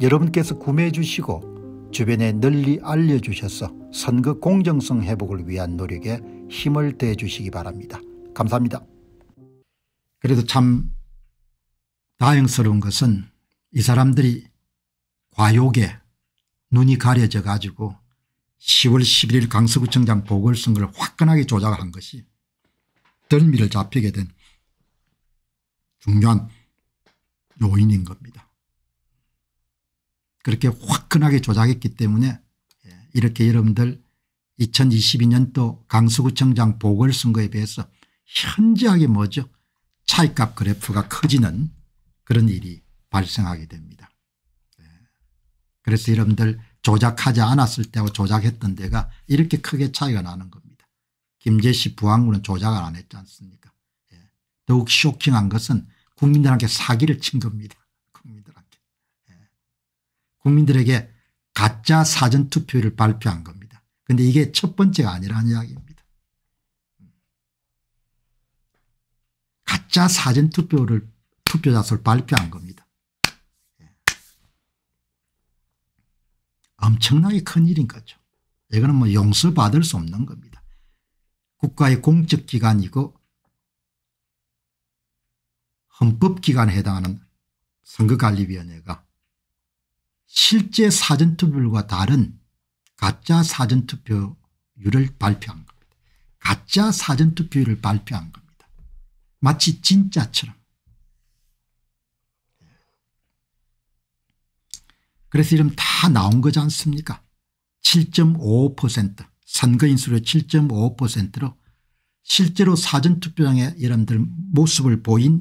여러분께서 구매해 주시고 주변에 널리 알려주셔서 선거 공정성 회복을 위한 노력에 힘을 대해 주시기 바랍니다. 감사합니다. 그래도 참 다행스러운 것은 이 사람들이 과욕에 눈이 가려져 가지고 10월 11일 강서구청장 보궐선거를 화끈하게 조작한 것이 덜미를 잡히게 된 중요한 요인인 겁니다. 그렇게 화끈하게 조작했기 때문에 예, 이렇게 여러분들 2022년도 강서구청장 보궐선거에 비해서 현저하게 뭐죠 차이값 그래프가 커지는 그런 일이 발생하게 됩니다. 예. 그래서 여러분들 조작하지 않았을 때하고 조작했던 데가 이렇게 크게 차이가 나는 겁니다. 김재시 부항군은 조작을 안 했지 않습니까 예. 더욱 쇼킹한 것은 국민들한테 사기를 친 겁니다. 국민들에게 가짜 사전투표를 발표한 겁니다. 그런데 이게 첫 번째가 아니라는 이야기입니다. 가짜 사전투표를 투표자 수를 발표한 겁니다. 예. 엄청나게 큰 일인 거죠. 이거는 뭐 용서받을 수 없는 겁니다. 국가의 공적기관이고 헌법기관에 해당하는 선거관리위원회가 실제 사전투표율과 다른 가짜 사전투표율을 발표한 겁니다. 가짜 사전투표율을 발표한 겁니다. 마치 진짜처럼. 그래서 이름 다 나온 거지 않습니까 7.55% 선거인수로 7.55%로 실제로 사전투표장에 여러분들 모습을 보인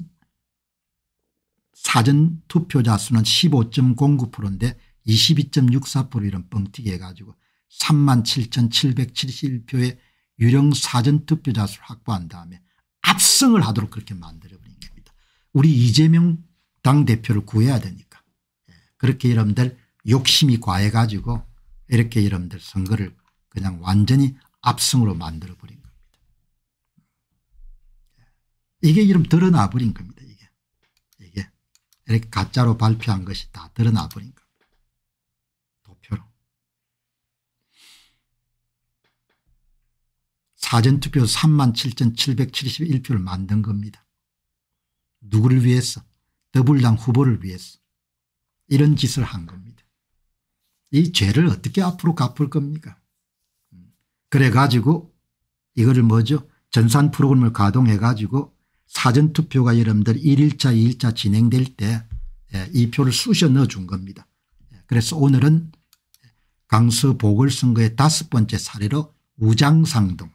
사전 투표자 수는 15.09%인데 22.64% 이런 뻥튀기 해가지고 3만 7,771표의 유령 사전 투표자 수를 확보한 다음에 압승을 하도록 그렇게 만들어버린 겁니다. 우리 이재명 당대표를 구해야 되니까 예, 그렇게 여러분들 욕심이 과해가지고 이렇게 여러분들 선거를 그냥 완전히 압승으로 만들어버린 겁니다. 예, 이게 이름 드러나버린 겁니다. 이렇게 가짜로 발표한 것이 다 드러나 버린 겁니다. 도표로. 사전투표 3만 7,771표를 만든 겁니다. 누구를 위해서 더불당 후보를 위해서 이런 짓을 한 겁니다. 이 죄를 어떻게 앞으로 갚을 겁니까 그래 가지고 이거를 뭐죠 전산 프로그램을 가동해 가지고 사전투표가 여러분들 1일차 2일차 진행될 때이 예, 표를 쑤셔 넣어준 겁니다. 예, 그래서 오늘은 강서 보궐선거의 다섯 번째 사례로 우장상동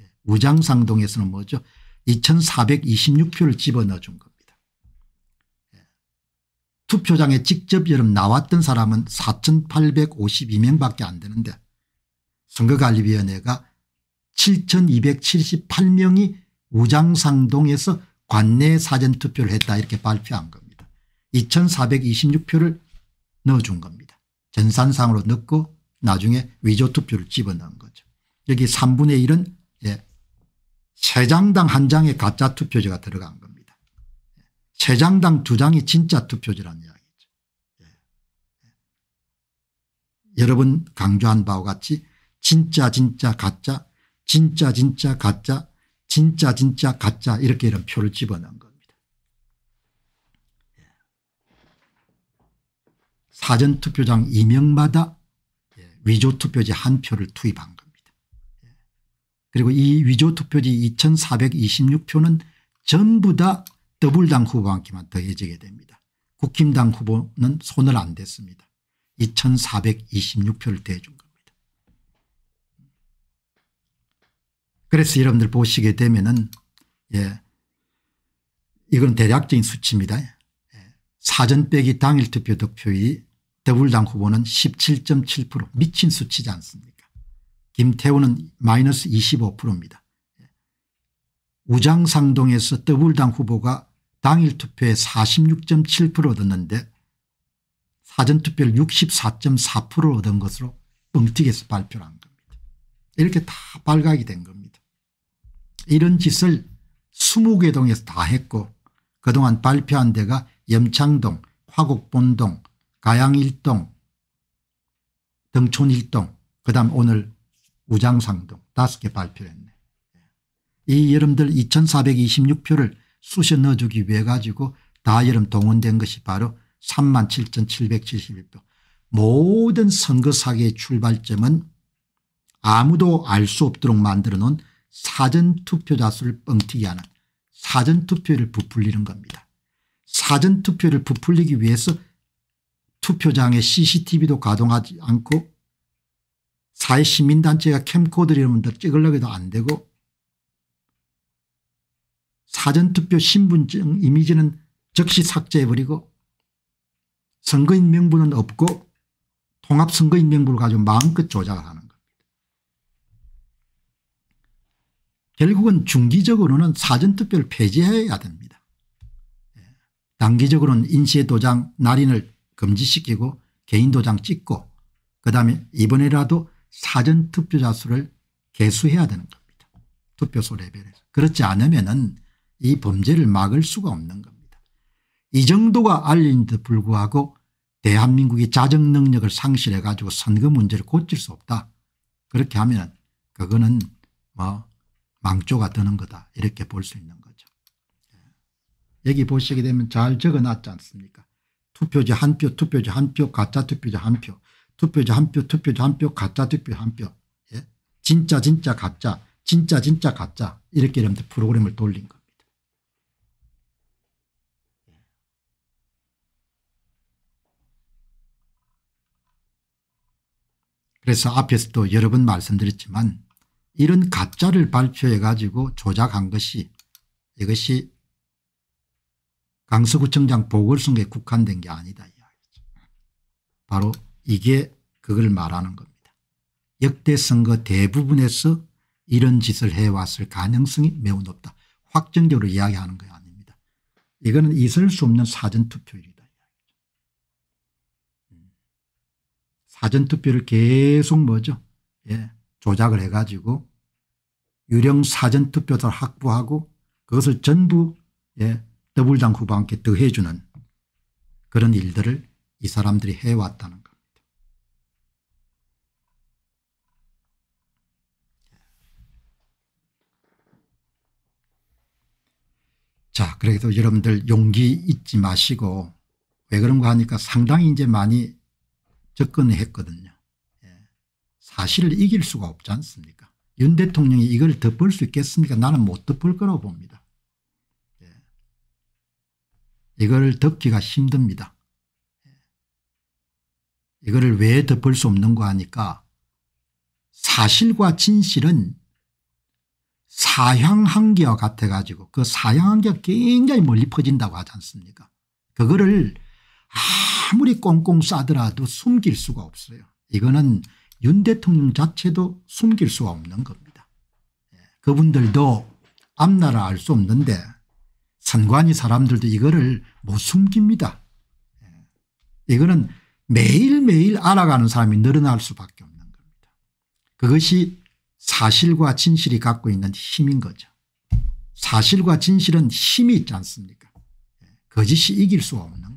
예, 우장상동에서는 뭐죠 2426표를 집어넣어 준 겁니다. 투표장에 직접 여러분 나왔던 사람은 4852명밖에 안 되는데 선거관리위원회가 7278명이 우장상동에서 관내 사전투표를 했다 이렇게 발표한 겁니다. 2426표를 넣어준 겁니다. 전산상으로 넣고 나중에 위조투표를 집어넣은 거죠. 여기 3분의 1은 예, 세 장당 한 장의 가짜 투표지가 들어간 겁니다. 세 장당 두 장이 진짜 투표지라는 이야기죠. 예. 예. 여러분 강조한 바와 같이 진짜 진짜 가짜 진짜 진짜 가짜 진짜 진짜 가짜 이렇게 이런 표를 집어넣은 겁니다. 예. 사전투표장 이명마다 예, 위조투표지 한 표를 투입한 겁니다. 예. 그리고 이 위조투표지 2426표는 전부 다 더불당 후보한테만 더해지게 됩니다. 국힘당 후보는 손을 안 댔습니다. 2426표를 대준 겁니다. 그래서 여러분들 보시게 되면은 예 이건 대략적인 수치입니다. 예. 사전 빼기 당일 투표 득표율이 더불당 후보는 17.7% 미친 수치지 않습니까 김태우는 마이너스 25%입니다. 우장상동에서 더불당 후보가 당일 투표에 46.7% 얻었는데 사전투표를 64.4% 얻은 것으로 뻥튀기해서 발표를 한 겁니다. 이렇게 다 발각이 된 겁니다. 이런 짓을 20개 동에서 다 했고 그동안 발표한 데가 염창동 화곡본동 가양 1동 등촌 1동 그다음 오늘 우장상동 다섯 개 발표했네. 이 여러분들 2426표를 쑤셔 넣어주기 위해 가지고 다 여러분 동원된 것이 바로 37,771표 모든 선거 사기의 출발점은 아무도 알 수 없도록 만들어 놓은 사전투표자 수를 뻥튀기 하는 사전투표를 부풀리는 겁니다. 사전투표를 부풀리기 위해서 투표장에 cctv도 가동하지 않고 사회시민단체가 캠코더를 이러면 찍으려고 해도 안 되고 사전투표 신분증 이미지는 즉시 삭제해버리고 선거인 명부는 없고 통합선거인 명부를 가지고 마음껏 조작을 하는 겁니다. 결국은 중기적으로는 사전투표를 폐지해야 됩니다. 예. 단기적으로는 인쇄 도장 날인을 금지시키고 개인 도장 찍고 그다음에 이번에라도 사전투표자 수를 개수해야 되는 겁니다. 투표소 레벨에서. 그렇지 않으면 이 범죄를 막을 수가 없는 겁니다. 이 정도가 알린데도 불구하고 대한민국이 자정 능력을 상실해 가지고 선거 문제를 고칠 수 없다. 그렇게 하면 그거는 뭐 망조가 드는 거다 이렇게 볼 수 있는 거죠. 예. 여기 보시게 되면 잘 적어놨지 않습니까 투표지 한 표 투표지 한 표 가짜 투표지 한 표 투표지 한 표 투표지 한 표 가짜 투표 한표 예? 진짜 진짜 가짜 진짜 진짜 가짜 이렇게 여러분들 프로그램을 돌린 거. 그래서 앞에서도 여러 번 말씀드렸지만 이런 가짜를 발표해 가지고 조작한 것이 이것이 강서구청장 보궐선거에 국한된 게 아니다. 바로 이게 그걸 말하는 겁니다. 역대 선거 대부분에서 이런 짓을 해왔을 가능성이 매우 높다. 확정적으로 이야기하는 거 아닙니다. 이거는 있을 수 없는 사전투표일이다. 사전투표를 계속 뭐죠. 예, 조작을 해가지고 유령 사전 투표를 확보하고 그것을 전부 예, 더불당 후보한테 더해주는 그런 일들을 이 사람들이 해왔다는 겁니다. 자 그래도 여러분들 용기 잊지 마시고 왜 그런가 하니까 상당히 이제 많이 접근했거든요. 예. 사실을 이길 수가 없지 않습니까 윤 대통령이 이걸 덮을 수 있겠습니까 나는 못 덮을 거라고 봅니다. 예. 이걸 덮기가 힘듭니다. 예. 이거를 왜 덮을 수 없는 거 하니까 사실과 진실은 사향한계와 같아 가지고 그 사향한계가 굉장히 멀리 퍼진다고 하지 않습니까 그거를 아무리 꽁꽁 싸더라도 숨길 수가 없어요. 이거는 윤 대통령 자체도 숨길 수가 없는 겁니다. 예, 그분들도 앞나라 알 수 없는데 선관위 사람들도 이거를 못 숨깁니다. 예, 이거는 매일매일 알아가는 사람이 늘어날 수밖에 없는 겁니다. 그것이 사실과 진실이 갖고 있는 힘인 거죠. 사실과 진실은 힘이 있지 않습니까 예, 거짓이 이길 수 없는